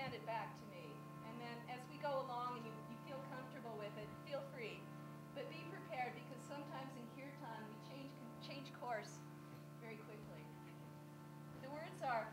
hand it back to me. And then as we go along and you, you feel comfortable with it, feel free. But be prepared because sometimes in kirtan we change, change course very quickly. The words are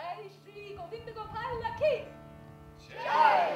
Jai Shri Govind Gopal Lakhi!